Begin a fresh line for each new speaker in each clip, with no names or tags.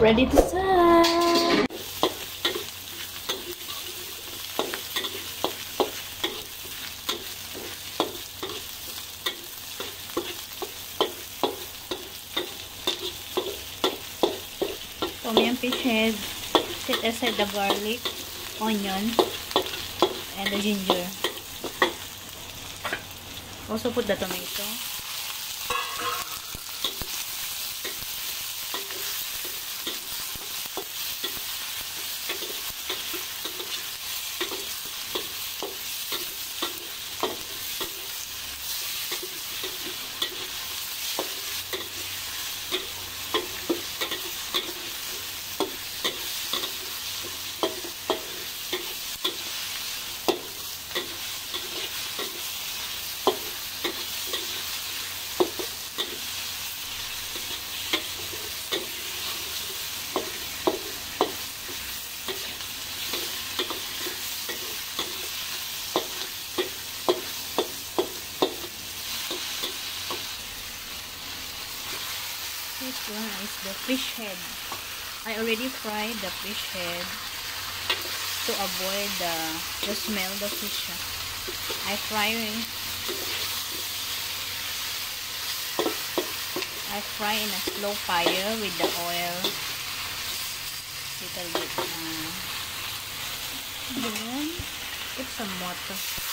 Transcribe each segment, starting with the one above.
ready to serve. Tom yum fish head. Set aside the garlic, onion, and the ginger. Also put the tomato. This one is the fish head. I already fried the fish head to avoid the, the smell of the fish. I fry it I fry in a slow fire with the oil. Little bit. Uh, then put some water.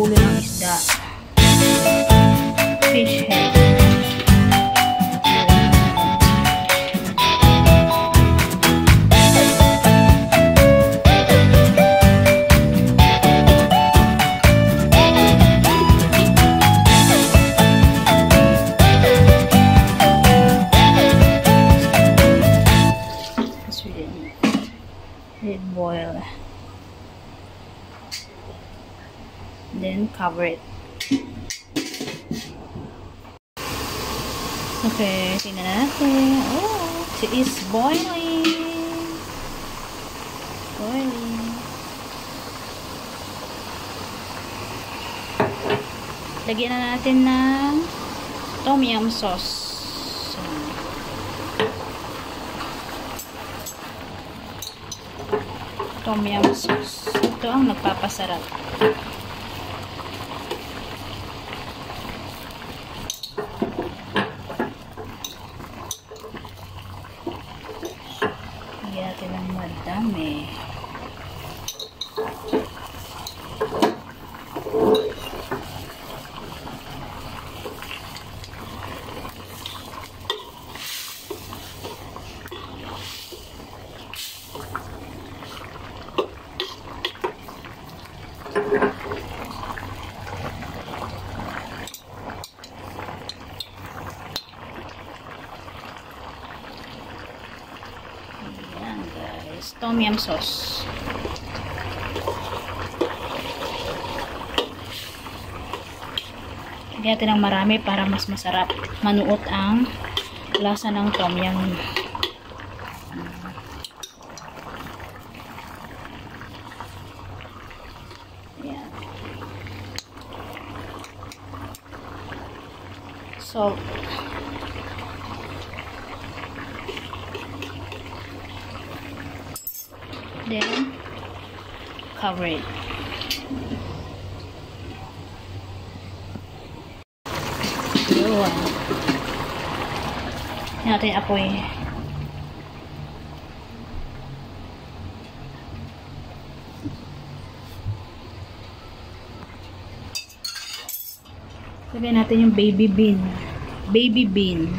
Ulo ng isda. Fish Red boil. then cover it. Okay, tingnan natin. Oh, it is boiling. Boiling. Lagyan na natin ng tom yum sauce. Tom yum sauce. Ito ang nagpapasarap. natin ng madami. is tom yum sauce. Lagyan natin ng marami para mas masarap manuot ang lasa ng tom yum. Ayan. Then cover it. Yun. Natin apoy. Lagyan natin yung baby bean. Baby bean.